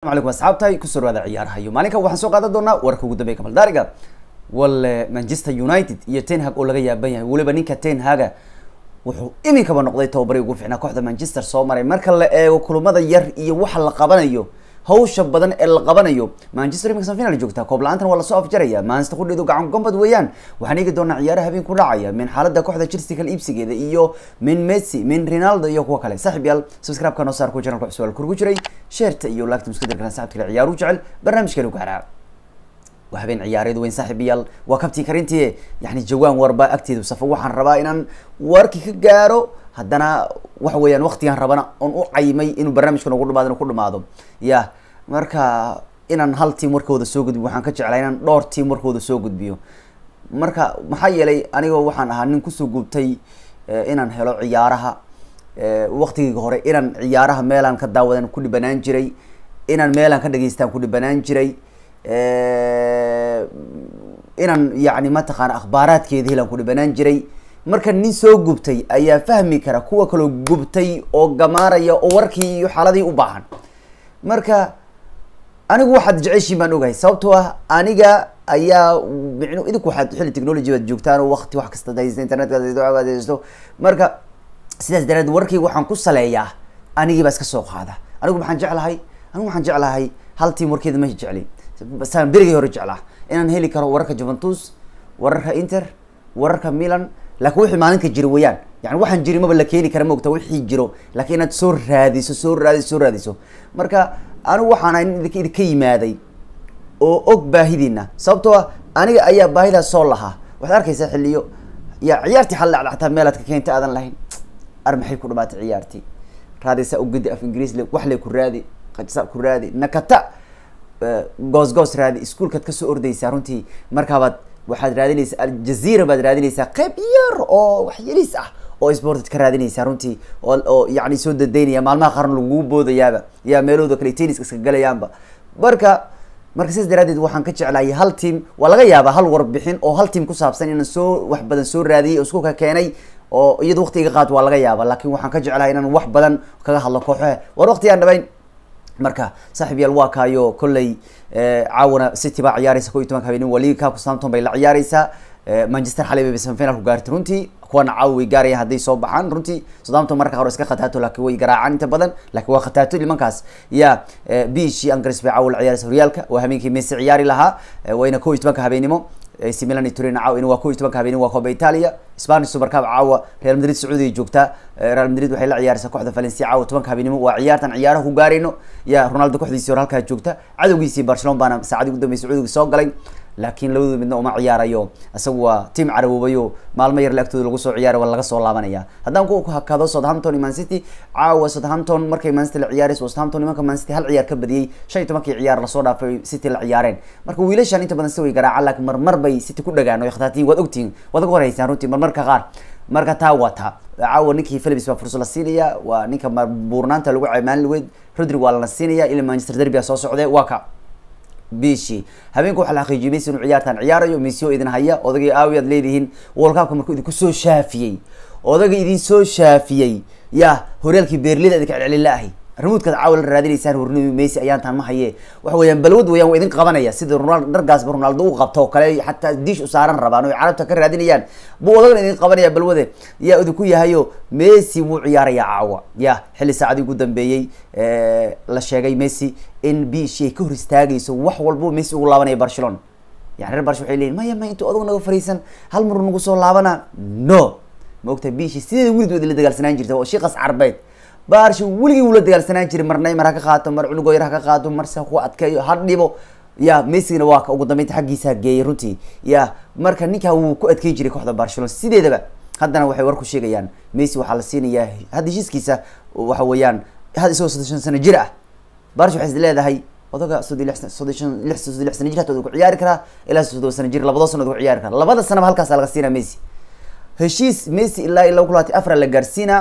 alaykum asxaabtahay ku soo dhawaada ciyaarahayo maalinka waxaan soo qaadan doonaa warka ugu dambeya kamaldaariga wale manchester united iyo ten hag oo laga yaaban yahay. Weliba ninka ten haga wuxuu iminkaba noqday tababari ugu fiicnaa kooxda manchester soo maray. Marka la eego kulamada yar iyo waxa la qabanayo hawsha badan ee la qabanayo. Manchester iminka final joogtaa. Koob la'aantan waa la soo afjaraya. Manchester kudheedu gacan gombad weeyaan. Waxaan eegi doonaa ciyaaraha habeen ku dhacaya. Min xaalada kooxda chelsea kala iibsigeeda iyo min messi min ronaldo iyo kuwa kale. Saaxib yaal subscribe-ka noo saar ku channelka cusub kurgu jiray. Sheerta iyo laagta muska dirkana saxibka kale ciyaaru jecel barnaamijka lagu gaaraa waa habeen ciyaareed weyn saaxiibayaal waa kabtii karintii yani jawaan warba agteedu safa waxaan rabaa inaan warki ka gaaro. Haddana waxa weeyaan waktigaan rabana oon u caymay inuu barnaamijka noogu dhamaado ku dhamaado ya marka inaan hal team warkooda soo gudbiyo waxaan ka jeclaa inaan dhowr team warkooda soo gudbiyo. Marka maxaa yeelay anigoo waxaan ahaa nin ku soo gubtay inaan helo ciyaaraha. Waktigii hore inaan ciyaaraha meelaan ka daawadan ku dhibanaan jiray inaan meelaan ka dhageystaan ku dhibanaan jiray. Inaan yani mataqaana akhbaaraadkeeda helaan ku dhibanaan jiray. Marka nin soo gubtay ayaa fahmi kara kuwa kaloo gubtay oo gamaaraya oo warkii iyo xaaladii u baahan. Marka anigu waxaad jeceshiin baan ogahay sababtoo ah aniga ayaa mn idinku waxaad xilli technology baad joogtaan oo wakti wax kasta haysta internetka marka sidaas daraadeed warkayga waxaan ku saleeyaa anigii baa iska soo qaada. Anigu maxaan jeclahay? Anigu waxaan jeclahay? Hal team warkeeda ma jecli. Saan berigay hore jeclaa inaan heli karo wararka juventus wararka inter wararka milan laakiin wixii maalinka jira weeyaan yani waxaan jiri maba la keeni kara maogta wixii jiro. Laakiin inaad soo raadiso soo raadiso soo raadiso. Marka anigu waxaan idinka yimaaday oo og baahidiina sababtoo ah aniga ayaa baahidaas soo lahaa waxaad arkaysaa xilliyo ya ciyaartii xal dhacda xataa meelaad ka keenta aadan lahayn. Ar maxay ku dhamaatay ciyaartii? Raadaysaa ugadi af ingiriis le wax le ku raadi qajsa ku raadi nakata goos goos raadi iskuolkaad ka soo ordaysaa runtii. Markaabaad waxaad raadinaysaa aljazeera baad raadinaysaa qeyb yar oo wax yariis ah oo sportad ka raadinaysaa runtii oo yani soo dadaynaya maalmaha qaarna lagugu boodayaaba yaa meelahooda kale tenniska iska galayaanba. Marka marka sidaas daraadeed waxaan ka jeclahay hal team waa laga yaabaa hal warbixin oo hal team ku saabsan inaan soo wax badan soo raadiyay oo isku ka keenay oo iyada waqti iga qaad waa laga yaaba laakin waxaan ka jeclahay inaan wax badan kaga hadlo kooxaha war waqti aan dhabayn marka saaxib yaal waa kaayo kolley caawana city baa ciyaaraysa ko iyo tobanka habeenimo waa liga cup southampton bay la ciyaareysaa manchester xalay bay semifinal ku gaartay. Runtii kuwana caawa way gaarayaan hadday soo baxaan. Runtii southampton marka hore iska khataato laakiin way garaacaan inta badan laakiin waa khataato nimankaas. Ya bishi angres bay caawa la ciyaaraysa horyaalka waa habeenkii messi ciyaari lahaa. Wayna ko iyo tobanka habeenimo. AC Turin caawa waa ko iyo tobanka habeenimo waa Copa Italia. Spanish Super Cup caawa Real Madrid Sacuudi ay joogtaa. Real Madrid waxay la ciyaaraysaa kooxda Valencia caawa tobanka habeenimo. Waa ciyaartan ciyaaraha ku gaarayno. Ya Ronaldo kooxdiisii hore halkaa joogta cadowgiisii Barcelona baana saacadii ugu dambeysay Sacuudiga soo galay laakiin labadooda midna uma ciyaarayo. Isagu waa team caraboobayo maalmo yar laagtooda lagu soo ciyaara waa laga soo laabanaya. Haddaan ku hakado Southampton iyo Man City caawa Southampton markay Man City la ciyaarayso Southampton nimanka Man City hal ciyaar ka badiyay. Shan iyo tobankii ciyaar la soo dhaafay City la ciyaareen. Marka wiilashan inta badan si way garaacaan laakiin marmar bay City ku dhagaan oo khataatiin waad ogtihiin waad uga horeysaan runtii marmarka qaar. Marka taa waa taa. Caawa ninkii Phillips baa fursad la siinaya waa ninka buurnaanta lagu caymaan luweed Rodrigo waa la siinaya ilaa Manchester Derby soo socday waa ka bishi habeenka waxaa la xaqiijiyay Messi inuu ciyaartan ciyaarayo Messi idin haya odagii aawi aad leedihiin World Cup markuu idinku soo shaafiyay odaga idin soo shaafiyay ya horyaalkii Berlin idinka celcelin laahay remote-ka caawa la raadinaysaan hornimo Messi ayaan taan ma waxa weeyaan balwad weeyaan waa idin qabanaya sida Ronaldo dhargaas Ronaldo uu qabto kale xataa dish u saaran rabaan oo carabta ka raadinayaan. Buu odagan idin qabanaya balwade yaa idinku yahayo Messi wuu ciyaaraya caawa. Ya xilli saacadii ugu dambeeyay la sheegay Messi in bishi ay ka hor istaagayso wax walbo Messi ugu laabanaya Barcelona. Yani reer Barcelona waxay leeyihiin maya ma intuu odagu naga fariisan? Hal mar nagu soo laabana? No. Ma ogtahay bishi sideeda weligood la dagaalsanaan jirta oo shiqas carbeed baarsha weligii wula dagaalsanaan jiray mar neymar ha ka qaato mar cunugo yar ha ka qaato mar se ku adkeeyo ha dhibo. Ya messigana waa ugu dambeynta xaggiisa geeyay runtii ya marka ninkaa wuu ku adkeyn jiray kooxda barcelona. Sideedaba haddana waxay war ku sheegayaan messi waxaa la siinayaa hadda heshiiskiisa waxa weeyaan had isagoo soddon shan sano jir ah. Barsha waxay leedahay odaga soddon soddon lix soddon lix sano jir hata ku ciyaari karaa ilaa soddon sano jir labadoo sano ku ciyaari karaa. Labada sanaba halkaasa laga siinaa messi. Heshiis messi ilaa iyo laba kun labaatan afar la gaarsiinaa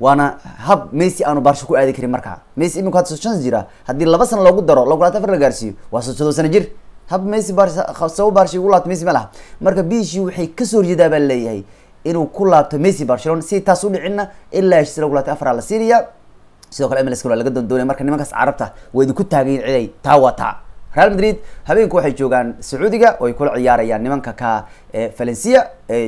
waana hab messi aanu barsho ku aadi karin markaa. Messi iminku hadda shan jira haddii laba sano loogu daro laba kun la gaarsiiyo waa soddon sano jir. Hab messi barsabo barsha ugu laabto messi ma laha. Marka bishi waxay ka soo horjeedaa baa leeyahay inuu ku laabto messi barcelona. Si taas u dhicinna ilaa heshiis laba kun labaatan afar la siinayaa sidoo kale mls waa laga doondoonaya marka nimankaas carabta waa idinku taagayin ciday taa waa taa real madrid habeenku waxay joogaan sacuudiga oo ay kula ciyaarayaan nimanka ka valencia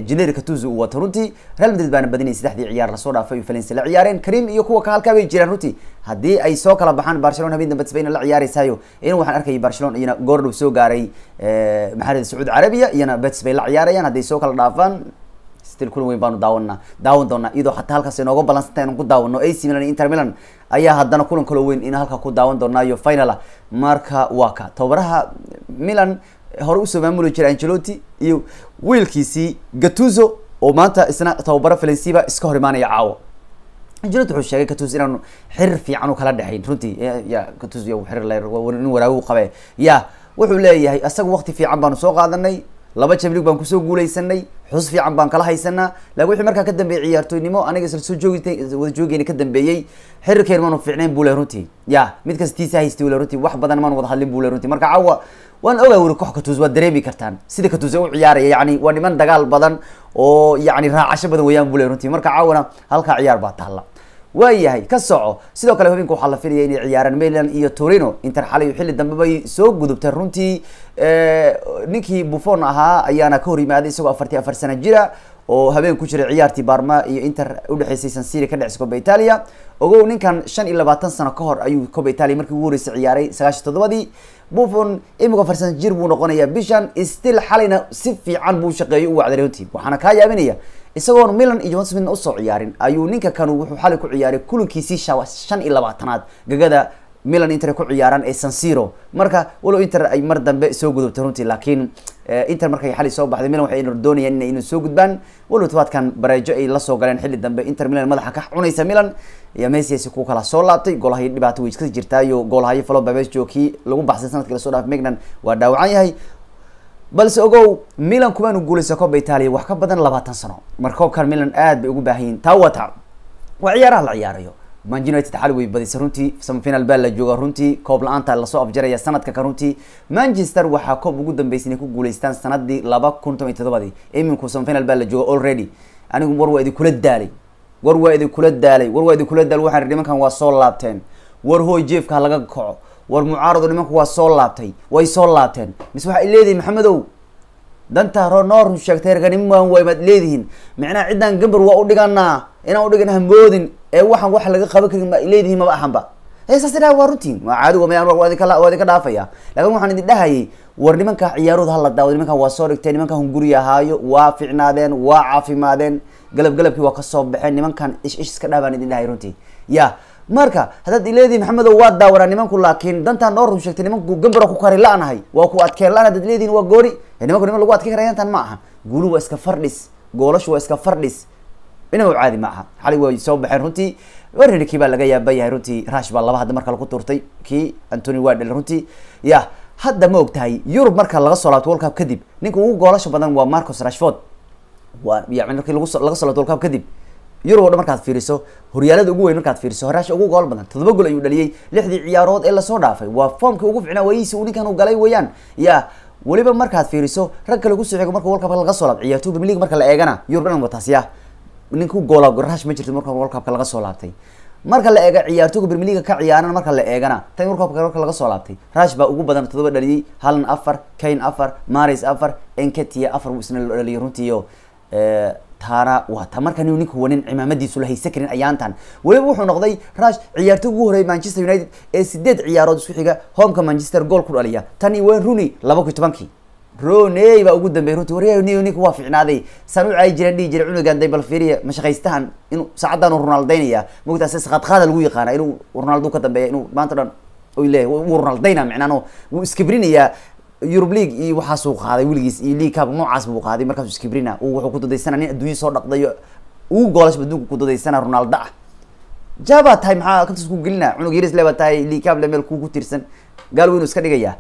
generi catuzo uu wato runtii. Real madrid baana badinayay saddexdii ciyaar la soo dhaafay ay valencia la ciyaareen. Karim iyo kuwa ka halkaa bay jiraan runtii. Haddii ay soo kala baxaan barcelona habeen dambe spain la ciyaaraysayo in waxaan arkayay barcelona iyana goordhow soo gaaray maxaa sacuudi carabiya iyana bets bay la ciyaarayaan. Hadday soo kala dhaafaan still kulan weyn baanu daawanaa daawan doonaa iyadoo hataa halkaas inooga balansanta inaan ku daawano ac milan iyo inter milan ayaa haddana kulan kaloo weyn in halka ku daawan doonaayo final ah marka waa ka tababaraha milan hore u soo maamuli jiray angelotti iyo wiilkiisii gatuzo oo maanta isna tababaro valensiba iska hor imaanaya caawo angelotti wuxuu sheegay gatuzo inaanu xiriir fiican u kala dhexayn runtii ya gatuzo ya xiriir nin waraagu qabe ya wuxuu leeyahay isaga waqti fiican baanu soo qaadanay laba jamlig baan ku soo guuleysanay xus fiican baan kala haysanaa. Laakin wixii markaa ka dambeeyey ciyaartoynimo aniga isla soo joogi wada joogeyna ka dambeeyey xiriirkeen maanu fiicnayn buu runtii. Ya mid kastiisa haystay ule runtii wax badan maanu wada hadlin buu le runtii. Marka caawa waan ogaa wuri kox katuus waad dareemi kartaan. Sida katuus u ciyaaraya yani waa niman dagaal badan oo yani raacasho badan weeyaan buu le runtii. Marka caawana halkaa ciyaar baa taalla waayahay ka soco. Sidoo kale habeenka waxaa la filaya inay ciyaaraan milan iyo torino. Inter xalay xilli dambe bay soo gudubtay runtii ninkii buffon ahaa ayaana ka hor yimaaday isagoo afartii afar sana jira oo habeen ku jiray ciyaartii barma iyo inter udhexeysay sansiri ka dhexeysa coba italia. Ogow ninkan shan iyo labaatan sano ka hor ayuu coba italia markii ugu horeysay ciyaaray sagaashan toddobadii. Buffon imika afar sana jir buu noqonayaa bishan still xalayna si fiican buu shaqeeyo u wacday runtii. Waxaana kaa yaabinaya isagoon milan iyo juventus midna u soo ciyaarin. Ayuu ninka kanu wuxuu xalay ku ciyaaray kulankiisii shan iyo labaatanaad. Gagada milan inter ku ciyaaraan ee sansiro marka walow inter ay mar dambe soo gudubtay runtii laakiin inter markay xali soo baxday milan waxay doonayaan ina inu soo gudbaan. Walow tobaadkan bareejo ay la soo galeen xilli dambe. Inter milan madaxa ka cunaysa milan. Iyo messiasi ku kala soo laabtay. Goolhayo dhibaato way iska jirtaayo goolhayo falo babejo kii lagu baxsay sannadkii la soo dhaaf megnan waa dhaawacan yahay balse ogow milan kumaanu guuleysa koobka italia wax ka badan labaatan sano. Marka koobkan milan aad bay ugu baahan yihiin taa waa ciyaaraha la ciyaarayo. Man united xali way badisay runtii samafinal baa la jooga runtii koob la'aanta la soo afjaraya sanadka ka runtii. Manchester waxaa koob ugu dambeysay inay ku guuleystaan sanadii laba kun toban iyo todobadii iminku samafinal baa la jooga already. Anigu war waa idinkula daalay. War waa idinkula daalay. War waa idinkula daalay. Waxaan nimankan waa soo laabteen. War hooy jeefka ha laga kaco war mucaarado nimanku waa soo laabtay way soo laabteen. Mise waxay leedihin maxamedow danta ro noo run sheegtay erganimaan waay maad leedihiin. Micnaha ciddaan gambar waa udhiganaa inaan udhigan hamoodin ee waxaan wax laga qaban karin ma leedihiin maba ahanba. Saas idhaha waa runtiin. Waa caadiga mayaan waa dhaafaya. Laakin waxaan idin dhahayay war nimanka ciyaarooda hala daawado nimankan waa soo dhigteen nimankan hunguriya ahaayo waa ficnaadeen waa caafimaadeen. Galab galabkii waa ka soo baxeen nimankan ish ish iska dhaha baan idin dhahay runtii. Ya marka haddaad ileedihi maxamedo waa daawanaa nimanku laakiin dantaan noo run sheegtay nimanku gambaro ku kari la-nahay. Waa ku adkeen la-an hadaad leedihin waa gooni nimanku niman lagu adkey karaya ma aha. Guulu waa iska fardhis goolashu waa iska fardhis. Inaba caadi ma aha. Xalay way soo baxeen runtii. Warredi kii baa laga yaaba yahay runtii rash baa laba hadda marka lagu turtay kii antony wadel runtii. Ya hadda ma og tahay yurub marka laga soo laabto world cup kadib ninka ugu goolasha badan waa marcus rashford. Waa yani markii lagu laga soo laabto world cup kadib yurub o dhan markaad fiiriso horyaalada ugu weyn markaad fiiriso horaasha ugu gool badan todoba gol ayuu dhaliyey lixdii ciyaarood ee la soo dhaafay. Waa foomkii ugu ficnaa waayihiisi uu ninkan u galay weeyaan. Ya weliba markaad fiiriso rag kale ku soo xigo marka world cup laga soo laabto ciyaartoy premier league marka la eegana yurub dhan wataas ya ninku goola ma jirto marka world laga soo laabtay. Marka la eega ciyaartoyga premier league ka ciyaarana marka la eegana tan world marka laga soo laabtay. Rash baa ugu badan todoba dhaliyey halan afar kane afar maris afar enketia afar buu isna dhaliyay runtiiyo taana waa ta marka nin ninku wanin cimaamadiisu la haysa karin ayaantan. Weliba wuxuu noqday rash ciyaartoy ugu horreeyay manchester united ee sideed ciyaarood isku xiga homeka manchester gool ku dhaliya. Tani wayne rooney laba kun tobankii. Roney baa ugu dambeeyay runtii warya ninku waa ficnaaday saan u caayi jireen dhihi jiray cunugan day bal fiiriya mashaqaystahan inuu saacaddan ronaldaynaya mogtaas sakadqaada lagu yaqaana inuu ronaldo ka dambeeya inuu maanta dhan oy leeyahy wuu ronaldayna micnaan wuu iskibrinayaa eurub league iyo waxaasuu qaaday weligiis iyo league cup noocaas buu qaaday markaasuu iskibrina wuxuu ku dadaysana nin adduunya soo dhaqdayo ugu goolashba adduunka ku dadaysana ronaldo ah. Jabaa tahay maxaa kantas ku gelina? Cunug yaris le baa tahay league cup le meel kugu tirsan. Gaal weynu iska dhigaya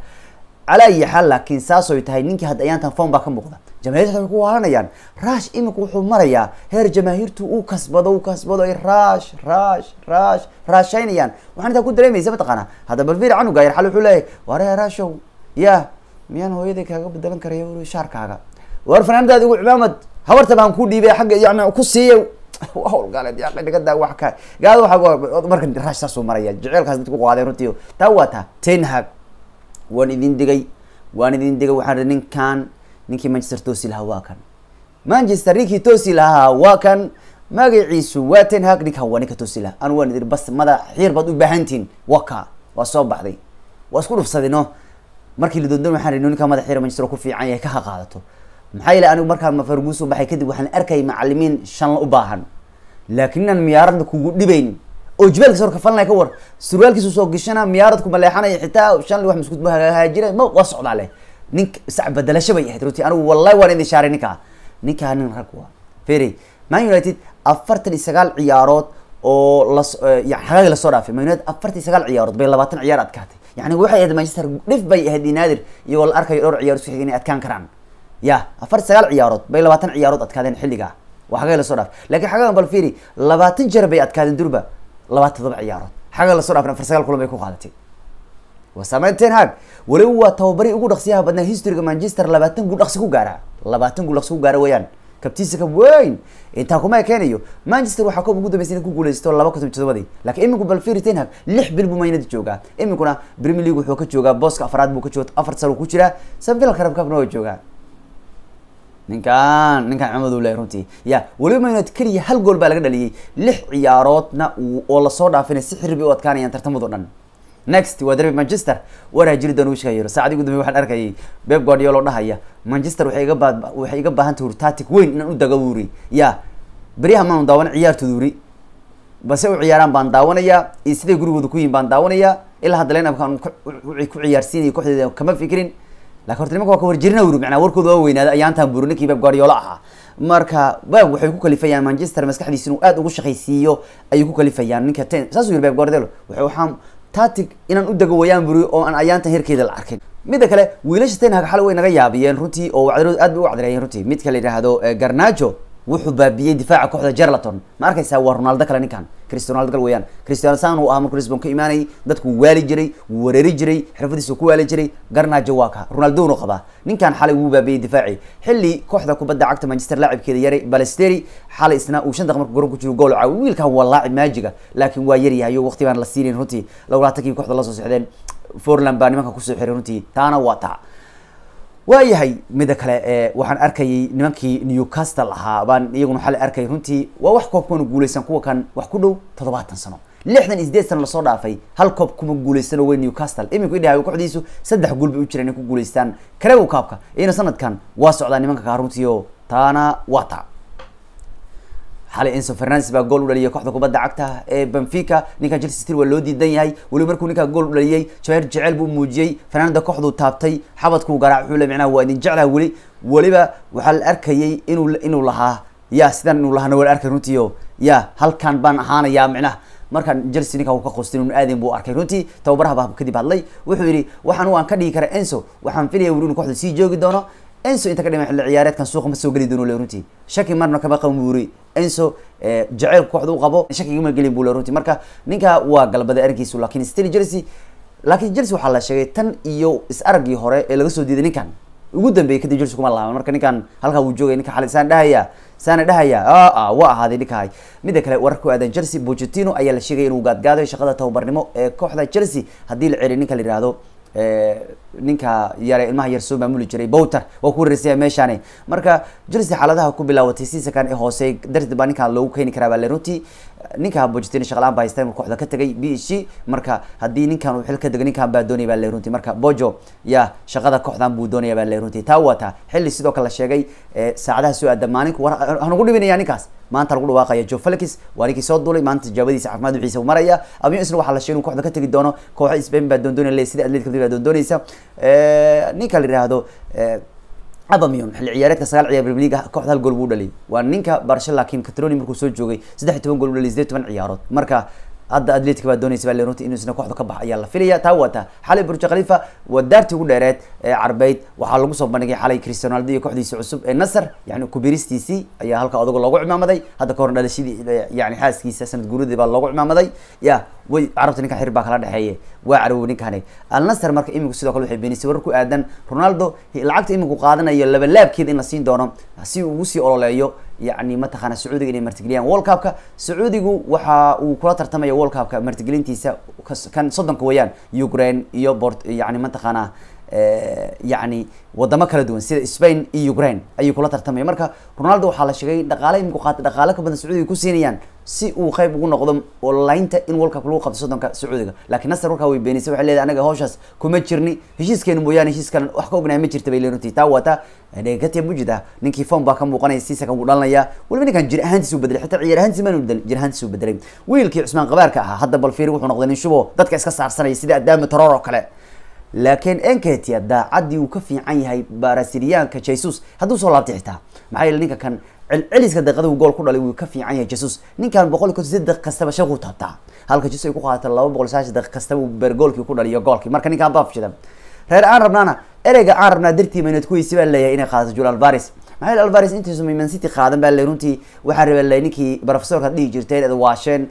calaa ayi xaal laakiin saasoy tahay ninkii hadda ayaantan form baa ka muuqda. Jamaahiirta way ku waalanayaan rash imika wuxuu marayaa. Heer jamaahiirtu uu kasbado uu kasbado ay rash rash rash raashaynayaan. Waxaan intaa ku dareemaysa mataqaana hadda balfir canuga yar xal wuxuu leeyahay ware rashow ya miyaan hooyaday kaaga bedelan karaya uri shaarkaaga. War fanaanadaadi ugu cimaamad habarta baan ku dhiibay xagga yani ku siiya howlgaleed yaa dhigada wax waan idin digay waan idin digay waxaan ri ninkan manchester toosi lahaa waa kan. Manchester ninkii toosi lahaa waa kan. Magaciisu waa ten hag ninkan waa ninka toosi lahaa. Bas mada xiir u baahantihin waa ka waa soo baxday. Waa isku dhufsaday no markii la doondoon waxaan ri ninka madax xiir manchester ku fiican yahay ka ha qaadato. Maxaa yeele anigu markaa mafarguuso baxay kadib waxaan arkayay macalimiin shanla u baahan. Laakiin inaan miyaaradna kugu dhibaynin oo jibaalka sawar kafalnaya ka war surwaalkiisu soo gishana miyaarad kuma leexanaya xitaa shanli wax hagaajira ma waa socdaa leh. Nink sac bedelasho bay ahayd runtii. Anigu wallahi waan idin shaaray ninkaa. Ninkaa nin rag waa. Feri man united afartan iyo sagaal ciyaarood oo las yani xagaagi la soo dhaafay. Man united afartan iyo sagaal ciyaarood bay labaatan ciyaar adkaatay yani waxay ahayd manchester dhif bay ahayd inaadir iyagoo la arkayo dhowr ciyaar isku xigay inay adkaan karaan. Ya afar sagaal ciyaarood bay labaatan ciyaarood adkaadeen xilligaa waa xagee la soo dhaaf. Lakin xagagan bal fiiri labaatan jeer bay adkaadeen durba labaatan todoba ciyaarood. Xaga la soo dhaafin afar sagaal kulan bay ku qaadatay. Waa saameyn ten hag weliba waa tababari ugu dhaqsiyaha badnaa historyga manchester labaatan guul dhaqsi ku gaara. Labaatan guul dhaqsi ku gaara weeyaan kabtiisa kab weyn intaa kuma ekeenayo manchester waxaa koob ugu dambeysay inay ku guuleysto laba kun todobadii lakiin iminku bal fiiri ten hag lix bil buu maynada joogaa. Iminkuna premier league wuxuu ka joogaa. Booska afraad buu ka jooga afar sano ku jiraa. Sanvilla karabkabna waa joogaa. Ninkan ninkan cimadu leh runtii. Ya weliba united keliya hal gool baa laga dhaliyay. Lix ciyaaroodna oo la soo dhaafinay si xirbi u adkaanayaan tartamado dhan next waa derby manchester. Waraa jiri doona wishka yaro saacadii ugu dambe waxaan arkayay beb guardiola dhahaya manchester waxay iga baa waxay iga baahan tahay tactic weyn inaan u daga wuri ya beryaha maanu daawan ciyaartooda wuri. Base u ciyaaraan baan daawanayaa iyo siday gurigooda ku yihiin baan daawanayaa ilaa hadda lineupkaan ku ciyaarsiinaya kooxdeeda kama fikirin. Lakin horta nimanka waa ka warjirina wuri macnaa warkooda waa weynaaday ayaantaan buri ninkii beb guardiola ahaa. Marka bab waxay ku kalifayaan manchester maskaxdiisa inuu aad ugu shaqaysiiyo ayay ku kalifayaan ninka ten saasuu yiri beb guardiola. Wuxuu waxaan tatic inaan u dago wayaan buri oo aan ayaantan herkeeda la arkin. Midda kale wiilasha ten hag xal way naga yaabiyeen runtii oo wacdarood aad bay u wacdareeyeen runtii. Midka la yidhaahdo garnajo wuxuu baabiyey difaaca kooxda jerlaton ma arkaysaa waa ronaldo kale ninkan. Cristiano ronaldo kale weeyaan. Cristiano san uu ahaa markuu lisbon ka imaanayay dadku waali jiray wuu wareeri jiray xirfadiisa ku waali jiray garnajo waa ka. Ronaldona qabaa ninkan xalay wuu baabiyey difaaci. Xilli kooxda kubadda cagta manchester laacibkeeda yaray balesteri xalay isna uu shan daqiiq marka garoon ku jiro gool caawi. Wiilkan waa laacib maajiga laakiin waa yar yahay oo waqti baan la siinin runtii. Lawlaatankii kooxda la soo socdeen forland baa nimanka ku soo xiray runtii. Taana waa taa waayahay mida kale waxaan arkayay nimankii newcastle ahaa baan iyaguna xalay arkay runtii waa wax koob kuma guuleysan kuwa kan wax ku dhow toddobaatan sano. Lixdan iyo sideed sano la soo dhaafay hal koob kuma guuleysano wey newcastle. Iminku idhahay kooxdiisu saddex gool bay u jireen inay ku guuleystaan karegow kaabka iyana sanadkan waa socdaa nimanka kaa runtii oo taana waa taa xalay enso fernandes baa gool u dhaliyay kooxda kubadda cagta ee benfica? Ninkan chelsea city waa loo diidan yahay. Weliba markuu ninkaa gool u dhaliyay jawaahir jecel buu muujiyey fernanda kooxduu taabtay xabadkuu garaac wuxuu le micnaha waa idin jeclaha weli weliba waxaa la arkayay inuu inuu lahaa. Ya sidan inuu lahaana waa la arkay runtii o ya halkan baan ahaanayaa micnaha. Markaan chelsea ninkaa uu ka qostin un aadin buu arkay runtii. Tababaraha kadib hadlay. Wuxuu yidhi waxaan waan ka dhigi karaa enso waxaan filaya weli inuu kooxda sii joogi doono enso inta ka dhima xilli ciyaareedkan suuqa ma soo geli doono le runtii. Shaki marna kama qaban buuri enso jaceyl kooxda u qabo shakigama gelin le runtii. Marka ninka waa galbaday arrinkiisu laakiin still chelsea laakiin chelsea waxaa la sheegay tan iyo is araggii hore ee laga soo diiday ninkan. Ugu dambeeyay kadib chelsea kuma laaban marka ninkan halkaa wuu joogay ninka xalay saan dhahaya saana dhahaya a waa ahaaday ninkahay midda kale wararka ku aadan chelsea pochettino ayaa la sheegaya inuu gaadgaadayo shaqada tababarnimo ee kooxda chelsea haddii la celiy ninka la yihahdo ninka yare ilmaha yar soo maamuli jiray bowter waa ku wareysaya meeshaani. Marka chelsea xaaladaha ku bilaawatay seasonkan ee hoose darteed baa ninkaa loogu keeni karaa baa le ninka pochettino shaqalaan baa haysteen kooxda ka tagay b h g marka haddii ninkan uu xil ka dego ninkan baa doonaya baa le runtii. Marka bojo ya shaqada kooxdan buu doonaya baa le runtii. Taa waa taa xilli sidoo kale la sheegay saacadaha soo aada maalinku war hanugu dhiminaya ninkaas. Maanta lagu dhawaaqaya joe felix waa ninkii soo duulay maanta tijaabadiisa caafimaad wixiisa maraya. Abiyo isna waxaa la sheegay inuu kooxda ka tegi doono. Kooxa spain baa doondoonaya sida atletic baa doondoonaysa ninka la yihahdo abamion xilli ciyaareedka sagaal ciyaar premier league kooxda hal gool buu dhaliyay waa ninka barsha laakiin catroni markuu soo joogay saddex iyo toban gool u dhaliyay sideed toban ciyaarood. Marka hadda atletic baa doonaysa baa runtii inuu isna kooxda ka bax ayaa la filaya taa wata xalay burj khalifa waa daartii ugu dheereed ee carbeyd waxaa lagu soo bandhigay xalay cristiano ronaldo iyo kooxdiisa cusub ee nasr. Yani kubiristiisii ayaa halka odaga loogu cimaamaday. Hadda kahor dhalashadii yani xaaskiisa sanad guuradii baa loogu cimaamaday. Ya way carabta ninkan xir baa kala dhexeeye waa carow ninkani alnaser marka iminku sidoo kale waxay beenisay warar ku aadan. Ronaldo lacagta iminku qaadanayo laba laabkeeda in la siin doono si uu ugu ololeeyo. Yacni mataqaana sacuudiga inay martigeliyaan world cupka. Sacuudigu waxa uu kula tartamaya world cupka martigelintiisa kan soddonka weeyaan. Ukraine iyo bort yani mataqaana yacni wadamo kala duwan sida spain iyo ukraine ayuu kula tartamaya. Marka ronaldo waxaa la sheegay dhaqaale iminku qaata dhaqaale ka badan sacuudiga ku siinayaan si uu qayb ugu noqdo olaynta in world cup lagu qabto soddonka sacuudiga. Laakiin nasar warkaa way beenisay waxay leedahay anaga hawshaas kuma jirni. Heshiiskeenu mooyaane heshiis wax ka ognahay ma jirta bay leeruntii taa wata negative mujida ninkii form baa ka muuqanaya si sakan uu dhalanaya. Waliba ninkan jir ahaantiisa u bedelay xitaa ciyaar ahaantiisa maanu bedelin jir ahaantiisa u bedelay wiilkii cusmaan qabaarka ahaa hadda bal wuxuu noqday nin shubo dadka iska saarsanaya sida adaama taroor oo kale. Laakiin enketia daacadii uu ka fiican yahay brasiliyaanka jesus hadduu soo laabtay xitaa. Maxaa yeele ninka kan celceliska daqiiqada uu gool ku dhalay wuu ka fiican yahay jesus. Ninkan boqol konton sideed daqiiq kastaba shaquu taabtaa halka jesus ay ku qaadato laba boqol sagaashan daqiiq kastaba uu bergoolkii ku dhaliyo goolkii. Marka ninkaan baafshida reer aan rabnaana ereyga aan rabnaa dartii maynood kuweysi baa leeyahay inay qaadato jul alvaris maxaa yeele alvaris intiisu man city qaadan baa le runtii. Waxaa raba le ninkii professorka dhihi jirteen ed waasheen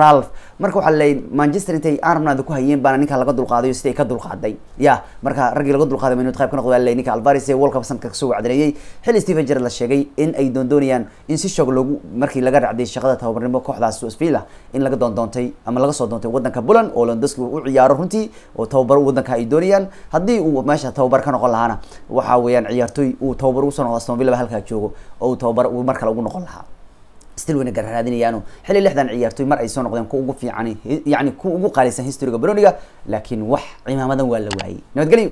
ralph marka waxaa ley manchester intay rabnaada ku hayeen baana ninkaa laga dulqaadayo sidai ka dulqaaday. Ya marka raggii laga dulqaaday maynood qayb ka noqdo baa le ninka alvaris ee world cup ka soo wacdineeyey xilli stephen gerrard la sheegay in ay doondoonayaan in si shoog loogu markii laga racday shaqada tababarnimo kooxdaas villa in laga doondoontay ama laga soo doontay wadanka buland oo londoski u ciyaaro runtii oo tababaro wadanka ay doonayaan. Haddii uu meesha tababar ka noqon lahaana waxa weeyaan ciyaartoy uu tababar u soo noqdo aston halkaa joogo oo uu tababar uu mar kale ugu noqon lahaa stil wayna gararaadinayaano xilli lixdan ciyaartoy mar ay soo noqdeen ku ugu fiican yani ku ugu qaalisan historiga broniga laakiin wax cimaamadan waa la waayey. Nabadgelyo